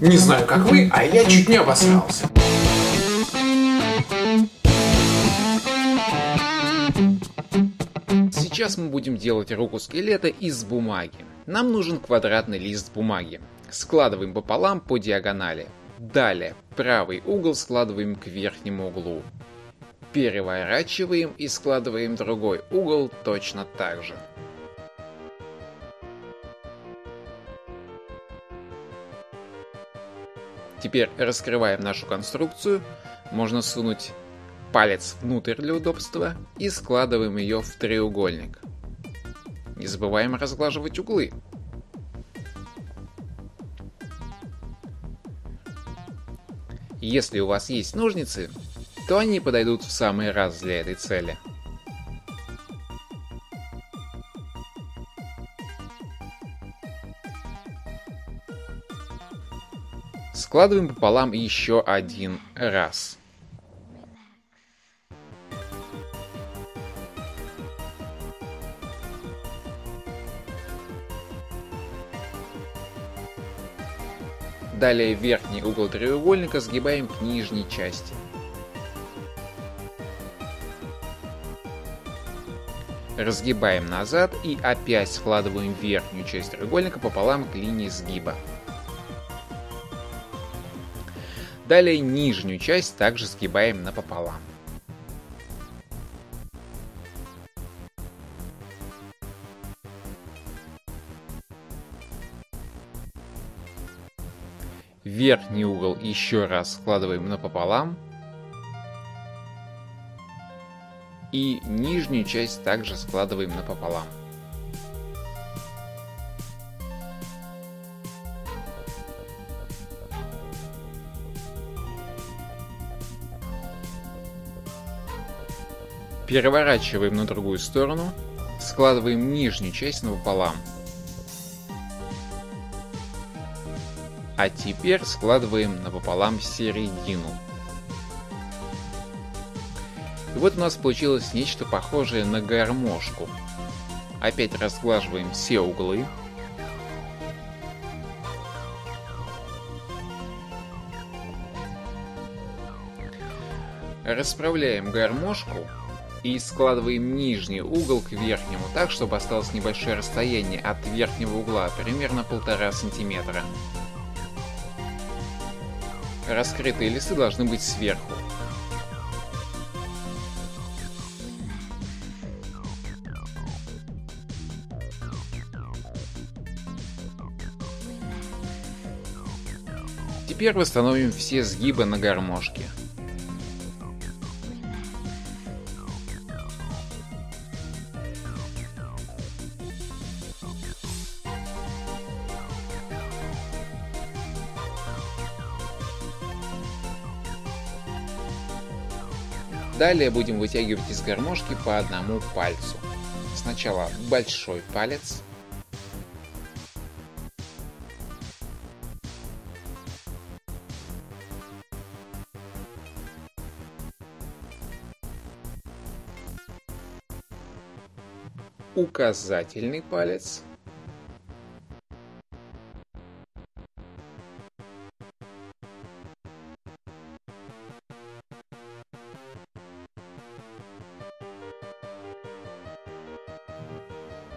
Не знаю, как вы, а я чуть не обосрался. Сейчас мы будем делать руку скелета из бумаги. Нам нужен квадратный лист бумаги. Складываем пополам по диагонали. Далее, правый угол складываем к верхнему углу. Переворачиваем и складываем другой угол точно так же. Теперь раскрываем нашу конструкцию. Можно сунуть палец внутрь для удобства и складываем ее в треугольник. Не забываем разглаживать углы. Если у вас есть ножницы, то они подойдут в самый раз для этой цели. Складываем пополам еще один раз. Далее верхний угол треугольника сгибаем к нижней части. Разгибаем назад и опять складываем верхнюю часть треугольника пополам к линии сгиба. Далее нижнюю часть также сгибаем напополам. Верхний угол еще раз складываем напополам. И нижнюю часть также складываем напополам. Переворачиваем на другую сторону, складываем нижнюю часть напополам. А теперь складываем напополам середину. И вот у нас получилось нечто похожее на гармошку. Опять разглаживаем все углы. Расправляем гармошку и складываем нижний угол к верхнему так, чтобы осталось небольшое расстояние от верхнего угла, примерно полтора сантиметра. Раскрытые листы должны быть сверху. Теперь восстановим все сгибы на гармошке. Далее будем вытягивать из гармошки по одному пальцу. Сначала большой палец, указательный палец,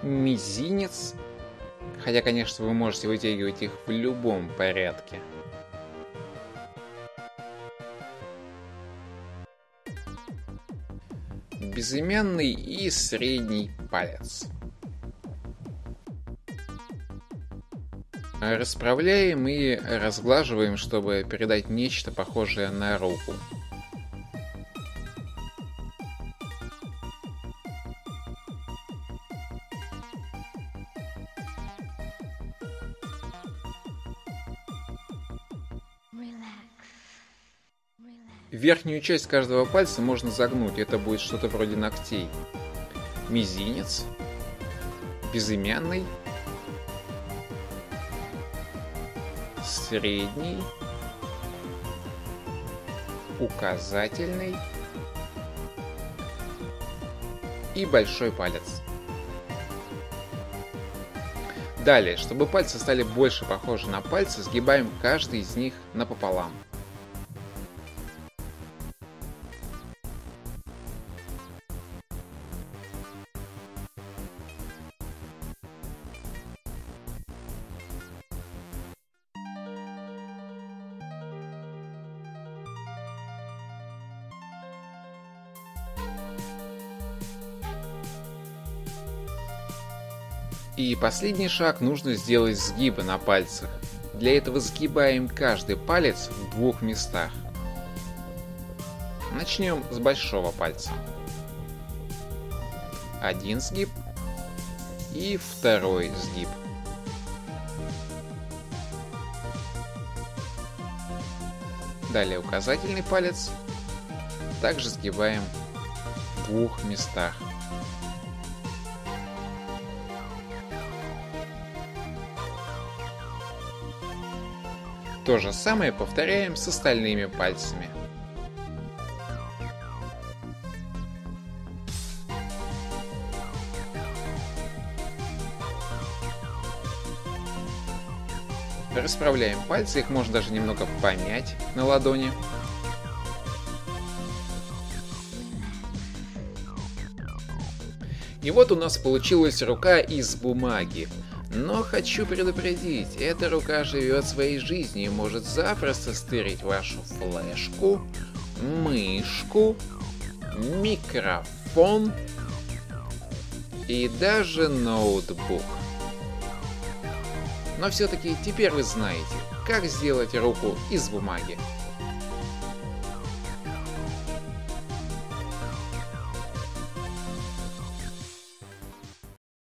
мизинец, хотя, конечно, вы можете вытягивать их в любом порядке. Безымянный и средний палец. Расправляем и разглаживаем, чтобы передать нечто похожее на руку. Верхнюю часть каждого пальца можно загнуть, это будет что-то вроде ногтей. Мизинец, безымянный, средний, указательный и большой палец. Далее, чтобы пальцы стали больше похожи на пальцы, сгибаем каждый из них напополам. И последний шаг нужно сделать сгибы на пальцах. Для этого сгибаем каждый палец в двух местах. Начнем с большого пальца. Один сгиб и второй сгиб. Далее указательный палец также сгибаем в двух местах. То же самое повторяем с остальными пальцами. Расправляем пальцы, их можно даже немного помять на ладони. И вот у нас получилась рука из бумаги. Но хочу предупредить, эта рука живет своей жизнью и может запросто стырить вашу флешку, мышку, микрофон и даже ноутбук. Но все-таки теперь вы знаете, как сделать руку из бумаги.